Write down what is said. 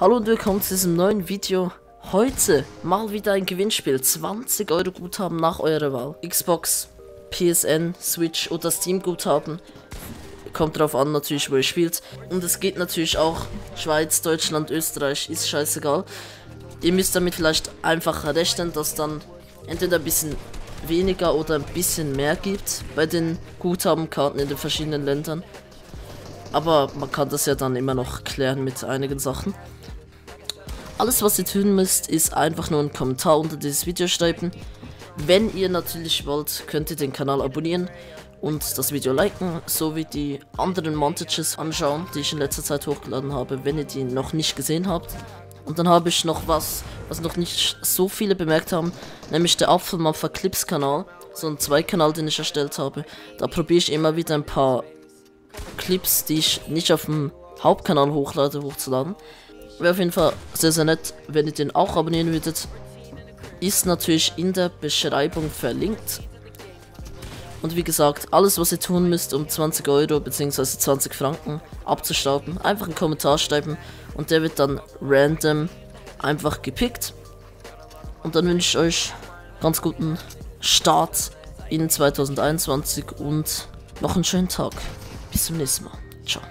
Hallo und willkommen zu diesem neuen Video. Heute mal wieder ein Gewinnspiel. 20 Euro Guthaben nach eurer Wahl. Xbox, PSN, Switch oder Steam Guthaben. Kommt drauf an natürlich, wo ihr spielt. Und es geht natürlich auch Schweiz, Deutschland, Österreich, ist scheißegal. Ihr müsst damit vielleicht einfach rechnen, dass dann entweder ein bisschen weniger oder ein bisschen mehr gibt bei den Guthabenkarten in den verschiedenen Ländern. Aber man kann das ja dann immer noch klären mit einigen Sachen. Alles was ihr tun müsst, ist einfach nur einen Kommentar unter dieses Video schreiben. Wenn ihr natürlich wollt, könnt ihr den Kanal abonnieren und das Video liken, sowie die anderen Montages anschauen, die ich in letzter Zeit hochgeladen habe, wenn ihr die noch nicht gesehen habt. Und dann habe ich noch was, was noch nicht so viele bemerkt haben, nämlich der Apfelmapfer Clips Kanal, so ein Zweikanal, den ich erstellt habe. Da probiere ich immer wieder ein paar Clips, die ich nicht auf dem Hauptkanal hochlade, hochzuladen. Wäre auf jeden Fall sehr, sehr nett, wenn ihr den auch abonnieren würdet. Ist natürlich in der Beschreibung verlinkt. Und wie gesagt, alles was ihr tun müsst, um 20 Euro bzw. 20 Franken abzustauben, einfach einen Kommentar schreiben und der wird dann random einfach gepickt. Und dann wünsche ich euch ganz guten Start in 2021 und noch einen schönen Tag. Bis zum nächsten Mal. Ciao.